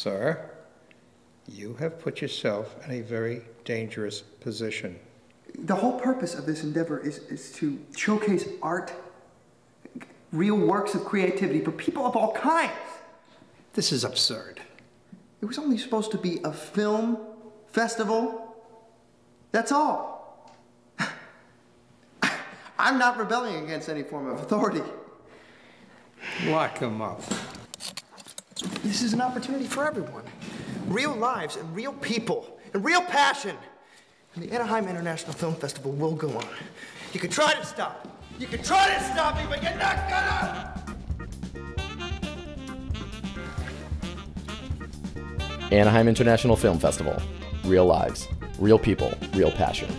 Sir, you have put yourself in a very dangerous position. The whole purpose of this endeavor is, is to showcase art, real works of creativity for people of all kinds. This is absurd. It was only supposed to be a film festival. That's all. I'm not rebelling against any form of authority. Lock him up. This is an opportunity for everyone. Real lives and real people and real passion. And the Anaheim International Film Festival will go on. You can try to stop. You can try to stop me, but you're not gonna! Anaheim International Film Festival. Real lives, real people, real passion.